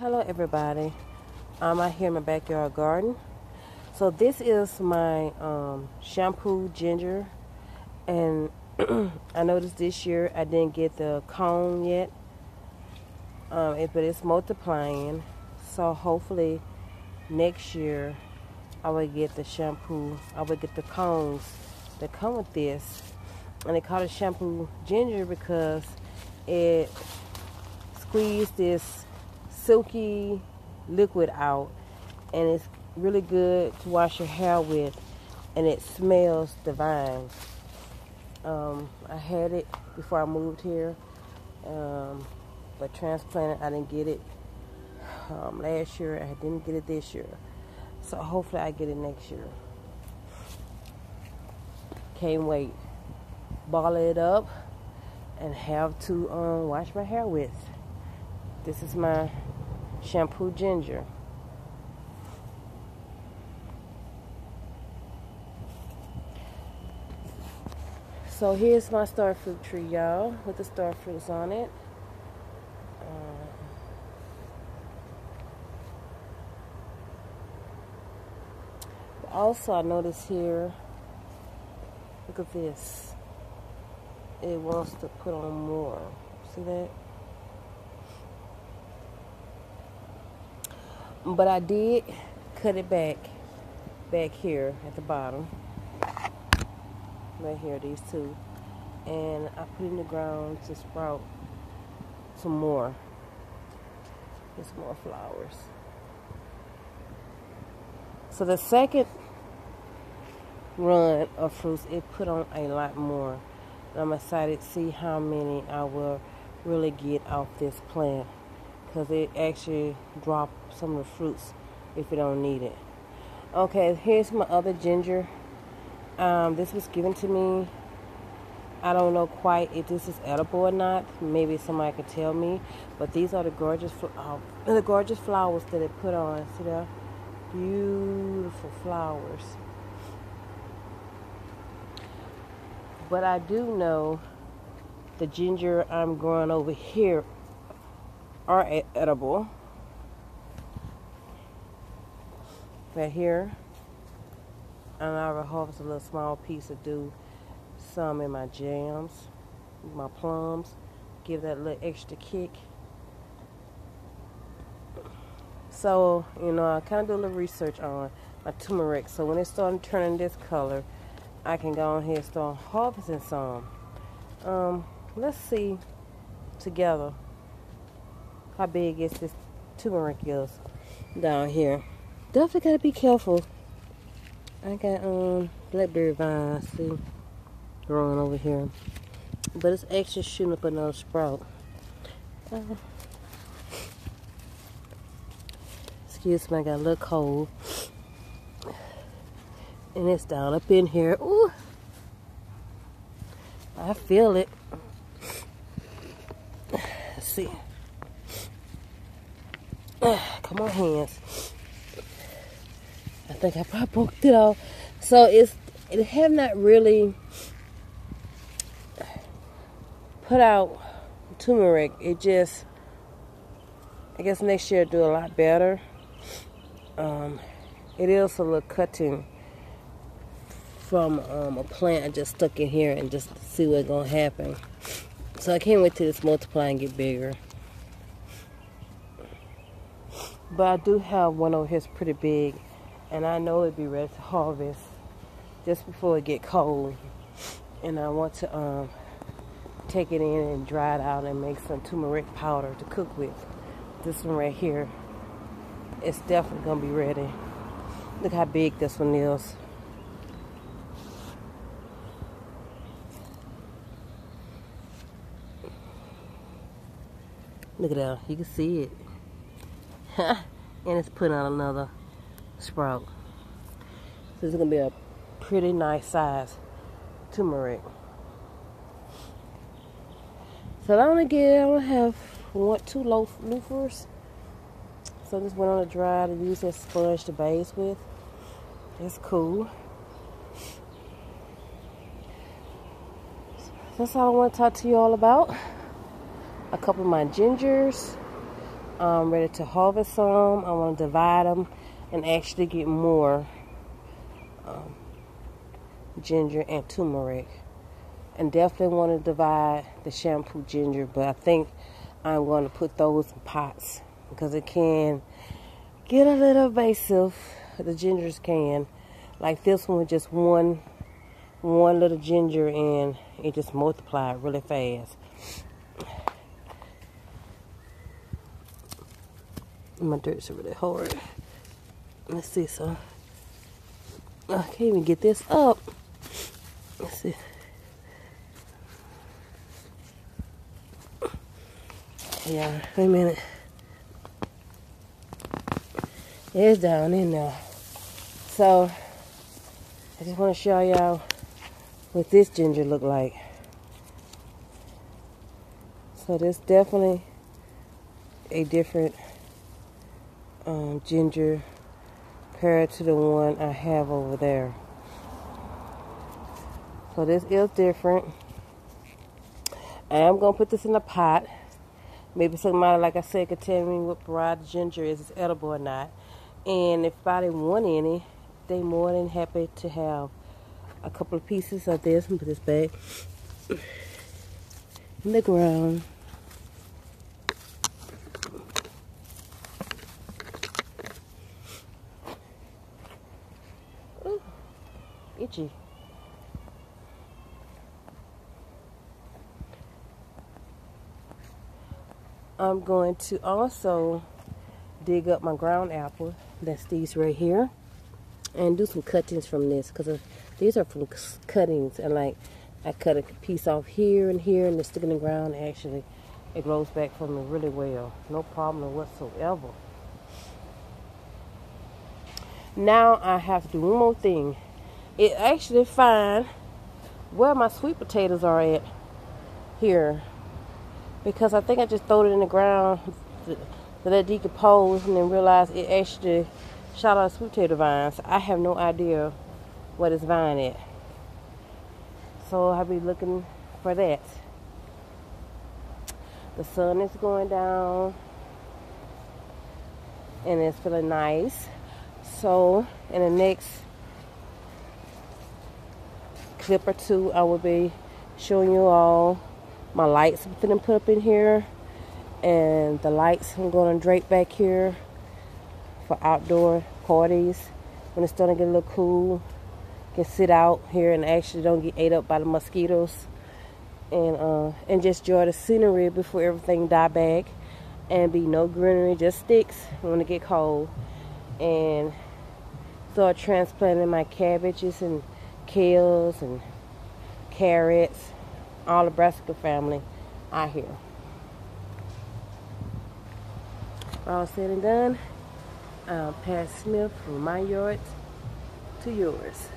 Hello everybody. I'm out here in my backyard garden. So this is my um, shampoo ginger and I noticed this year I didn't get the cone yet. Um, it, but it's multiplying. So hopefully next year I will get the shampoo. I will get the cones that come with this. And they call it shampoo ginger because it squeezes this silky liquid out and it's really good to wash your hair with and it smells divine. Um, I had it before I moved here, um, but transplanted I didn't get it um, last year. I didn't get it this year, so hopefully I get it next year. Can't wait. Ball it up and have to um, wash my hair with. This is my shampoo ginger. So here's my star fruit tree, y'all, with the star fruits on it. Uh, also, I notice here, look at this. It wants to put on more. See that? But I did cut it back back here at the bottom. Right here these two. And I put in the ground to sprout some more. Just more flowers. So the second run of fruits it put on a lot more. I'm excited to see how many I will really get off this plant because it actually drop some of the fruits if you don't need it. Okay, here's my other ginger. Um, this was given to me. I don't know quite if this is edible or not. Maybe somebody could tell me. But these are the gorgeous, uh, the gorgeous flowers that it put on. See that? Beautiful flowers. But I do know the ginger I'm growing over here are edible. Right here, and I will harvest a little small piece to do some in my jams, my plums, give that little extra kick. So, you know, I kind of do a little research on my turmeric. So when it's starting turning this color, I can go ahead and start harvesting some. Um, let's see together how big is this turmeric is down here. Definitely gotta be careful. I got um blackberry vines see growing over here. But it's actually shooting up another sprout. Uh, excuse me, I got a little cold. And it's down up in here. Ooh. I feel it. Let's see. Come on, hands. I think I probably broke it off. So it's it have not really put out turmeric. It just I guess next year do a lot better. Um, it is a little cutting from um, a plant I just stuck in here and just see what's gonna happen. So I can't wait till this multiply and get bigger. But I do have one over here that's pretty big. And I know it'd be ready to harvest just before it get cold. And I want to um, take it in and dry it out and make some turmeric powder to cook with. This one right here, it's definitely gonna be ready. Look how big this one is. Look at that, you can see it. and it's putting out another sprout. So is gonna be a pretty nice size turmeric. So I only get I only have one two loaf loofahs. So I just went on a dry to use that sponge to base with. It's cool. That's all I want to talk to you all about. A couple of my gingers I'm ready to harvest some. I want to divide them and actually get more um, ginger and turmeric. And definitely want to divide the shampoo ginger, but I think I'm going to put those in pots because it can get a little invasive. The gingers can. Like this one with just one one little ginger and it just multiplied really fast. My dirt's really hard. Let's see so I can't even get this up. Let's see. Yeah, wait a minute. It's down in there. So I just want to show y'all what this ginger look like. So this definitely a different um, ginger compared to the one I have over there. So this is different. I am going to put this in a pot. Maybe somebody, like I said, could tell me what variety ginger is, it's edible or not. And if anybody want any, they more than happy to have a couple of pieces of this and put this back in the ground. I'm going to also dig up my ground apple. That's these right here. And do some cuttings from this because uh, these are from cuttings. And like I cut a piece off here and here and it's sticking in the ground. Actually, it grows back for me really well. No problem whatsoever. Now I have to do one more thing. It actually find where my sweet potatoes are at here because I think I just threw it in the ground to, to let decompose and then realized it actually shot out sweet potato vines. I have no idea what it's vine at. So I'll be looking for that. The sun is going down and it's feeling nice. So in the next clip or two, I will be showing you all my lights I'm gonna put up in here and the lights I'm gonna drape back here for outdoor parties. When it's starting to get a little cool can sit out here and actually don't get ate up by the mosquitoes. And uh, and just enjoy the scenery before everything die back and be no greenery just sticks when it get cold. And start transplanting my cabbages and kales and carrots all the brassica family out here. All said and done, I'm Pat Smith from my yard to yours.